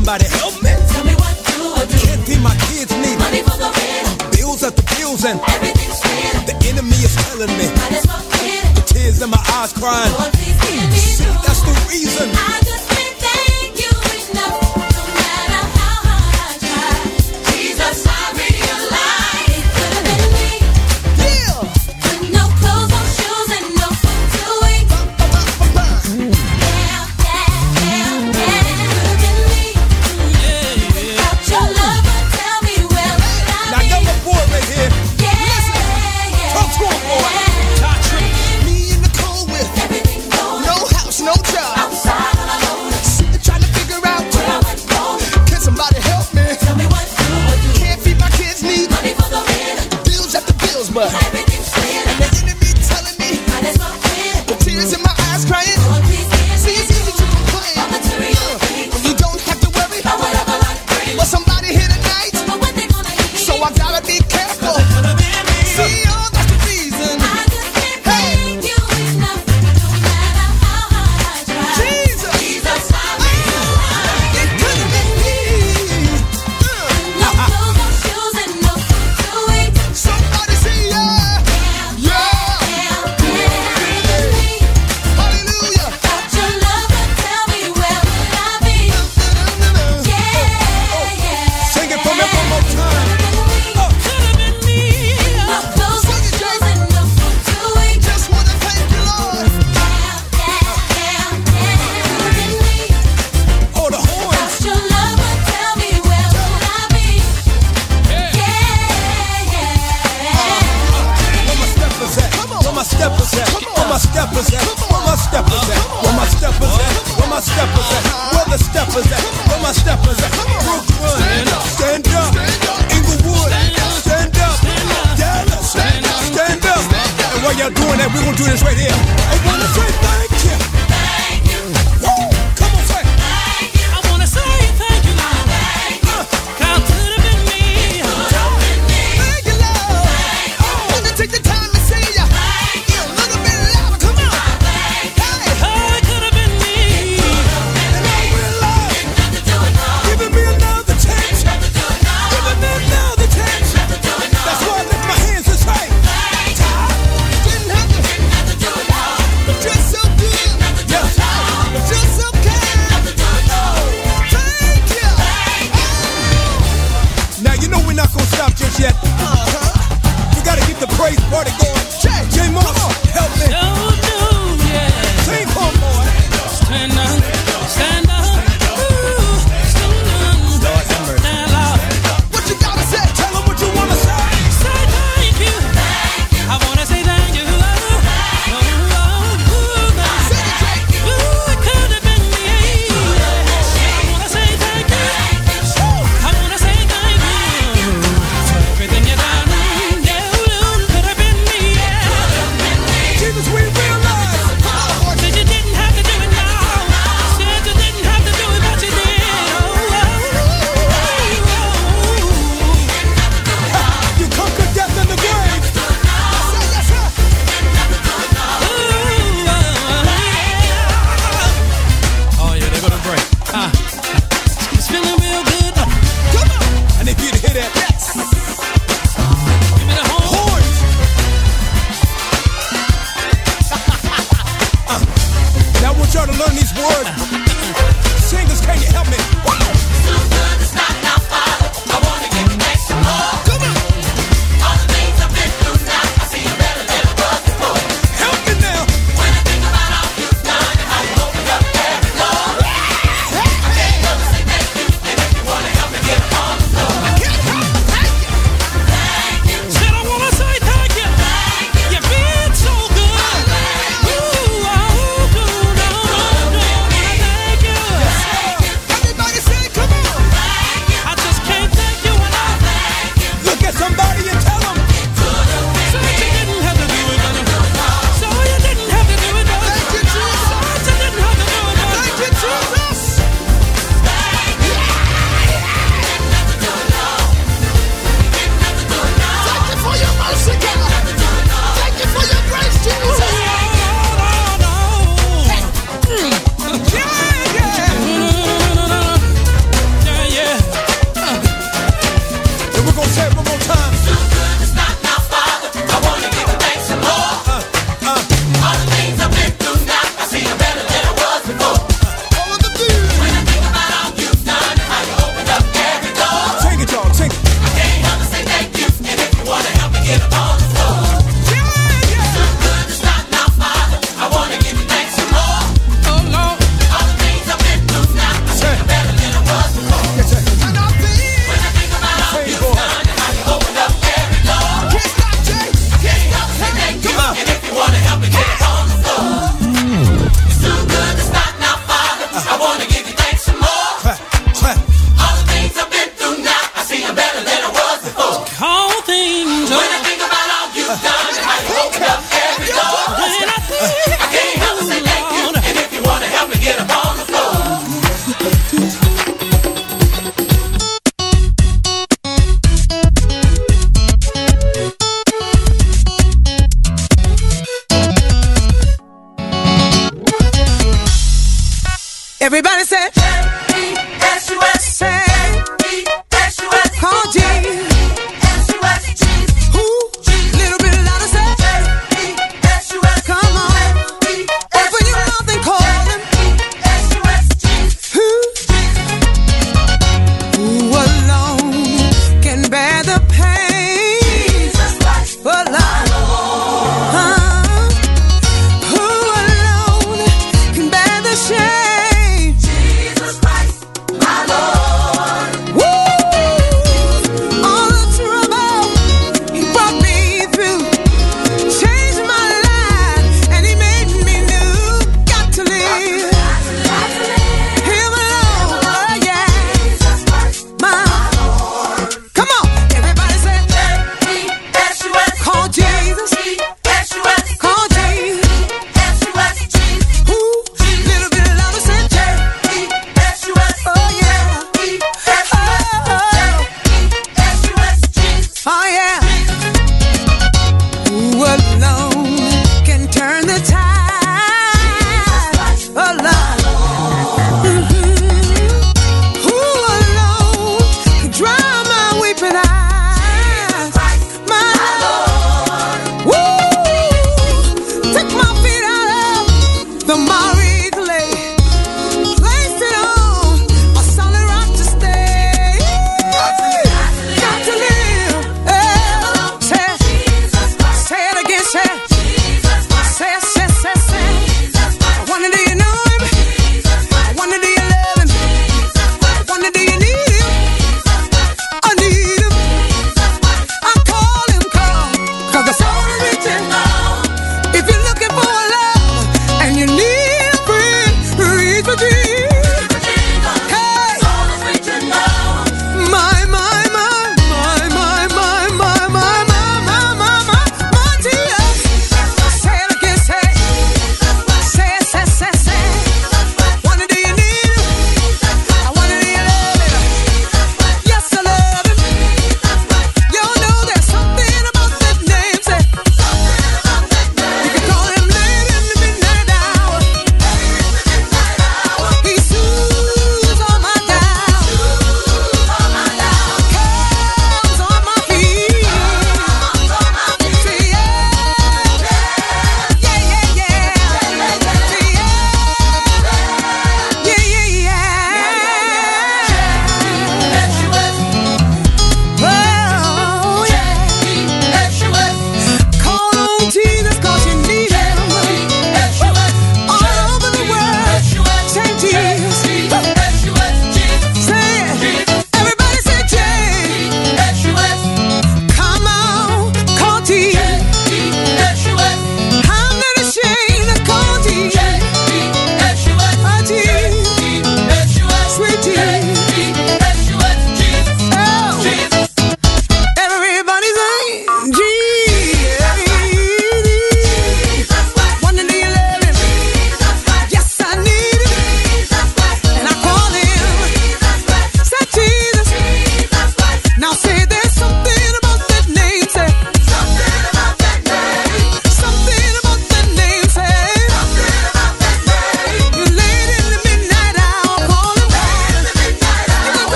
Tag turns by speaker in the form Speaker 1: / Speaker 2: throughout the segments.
Speaker 1: Somebody help me.
Speaker 2: Tell me what do do?
Speaker 1: Can't feed my kids need
Speaker 2: money for the rent.
Speaker 1: Bills at the bills and
Speaker 2: everything's real.
Speaker 1: The enemy is telling me.
Speaker 2: Might as well quit.
Speaker 1: The tears in my eyes crying.
Speaker 2: Lord, please,
Speaker 1: See, that's the reason.
Speaker 2: I just can't thank you enough.
Speaker 1: steppers at? Where my steppers at? Where my steppers at? Where my steppers at? Where my steppers at? Where the steppers at? Where my steppers at? Brooklyn, stand up, stand. Inglewood, stand up. Dallas, stand up. And while y'all doing that, we gon' do this right here. yet. coming. Everybody say
Speaker 3: J-E-S-U-S. Say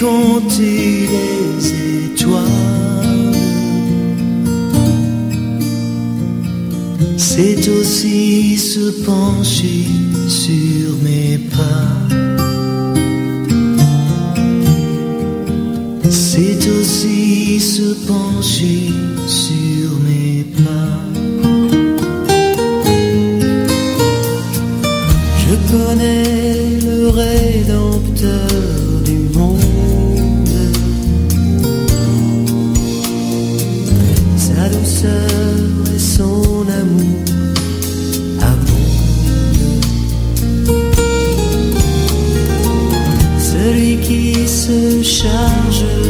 Speaker 4: compter les étoiles. C'est aussi se pencher sur mes pas. C'est aussi se pencher sur 像是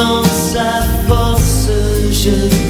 Speaker 4: dans sa force je